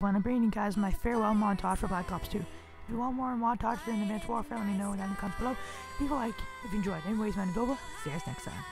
When I'm bringing you guys my farewell montage for Black Ops 2. If you want more montages in Advanced Warfare, let me know down in the comments below. Leave a like if you enjoyed. Anyways, man, it's over. See you guys next time.